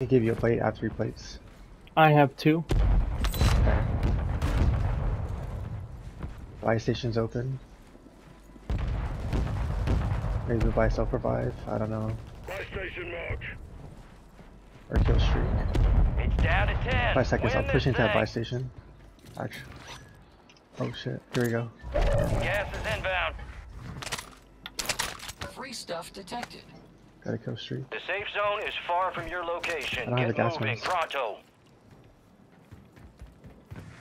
He gave you a plate. I have three plates. I have two. Okay. Buy station's open. Maybe we buy self revive. I don't know. Buy station mark. Or kill streak. It's down to 10. Five seconds. Win I'm pushing to that buy station. Actually. Oh shit. Here we go. Gas is inbound. Free stuff detected. Got a kill streak. The safe zone is far from your location. I don't have Get a gas moving mask. pronto.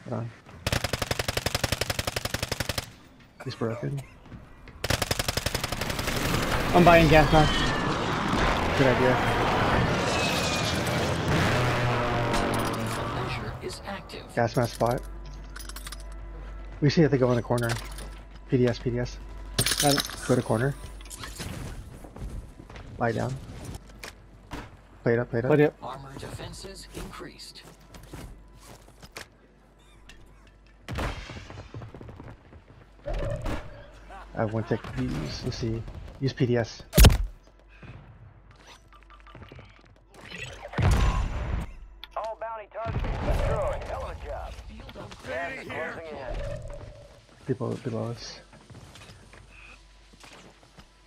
Hold on. He's broken. I'm buying gas mask. Good idea. Measure is active. Gas mask spot. We see if they go in the corner. PDS, PDS. Got it. Go to corner. Lie down. Play it up, play it up. Put it. up. Armor defenses increased. I have one tick. Use, let's see. Use PDS. All bounty targets destroyed. Hell of a job. Field of Gas is closing in. People below us.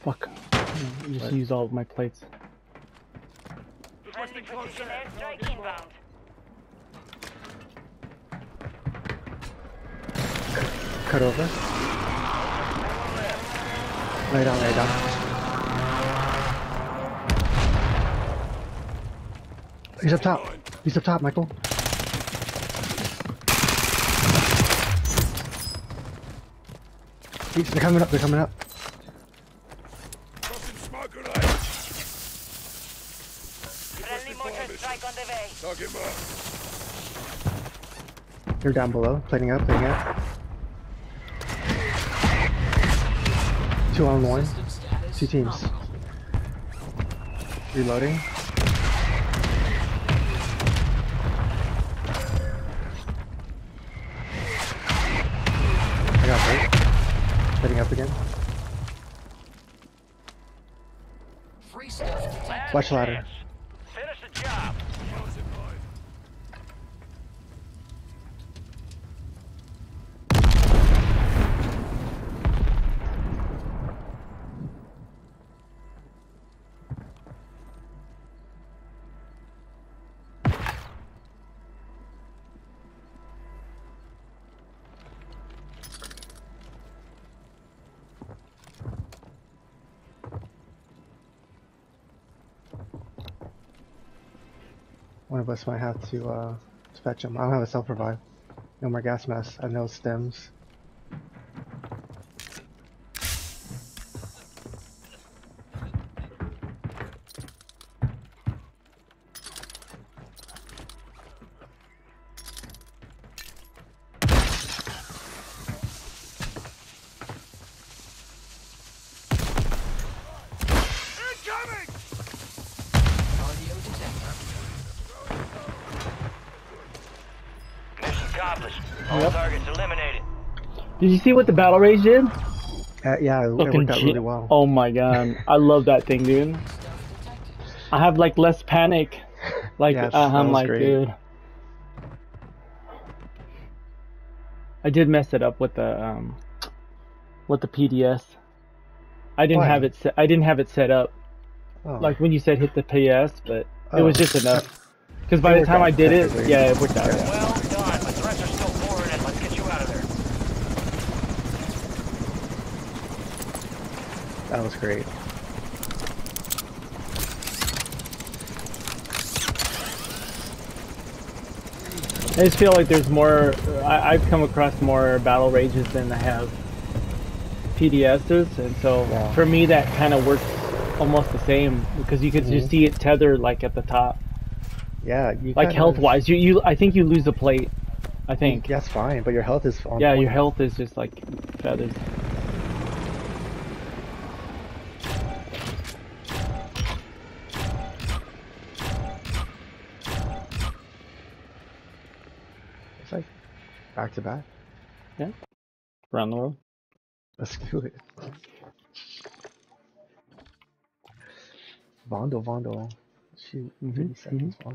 Fuck. I just used all of my plates. Requesting Precision contact. airstrike inbound. Cut over. Lay down, lay down. He's up top. He's up top, Michael. He's, they're coming up, they're coming up. On the way. Target marked. They're down below, plating up, plating up. Two on one. Two teams. Reloading. I got hurt. Heading up again. Free stuff detected. Watch ladder. One of us might have to uh, fetch him. I don't have a self revive. No more gas mask. I have no stims. Incoming! Accomplished. All Yep. targets eliminated. Did you see what the battle rage did? Uh, yeah, it, it worked out shit. really well. Oh my god. I love that thing, dude. I have like less panic. Like Yes, uh, I'm was like, great. dude. I did mess it up with the um with the PDS. I didn't Why? have it set, I didn't have it set up Oh. like when you said hit the PS, but it was Oh. just enough. Because by It the time I did it, yeah, it worked out. Yeah. Well done, but threats are still pouring in. Let's get you out of there. That was great. I just feel like there's more. I, I've come across more battle rages than I have PDSs, and so Yeah. for me that kind of works almost the same because you could Mhm. just see it tethered like at the top, Yeah, you like health wise. You you I think you lose a plate. I think. That's fine, but your health is on Yeah, point. your health is just like feathers. It's like back to back. Yeah. Around the world. Let's do it. Vondo, Vondo. Shoot, Mhm, 30 seconds. Vondo.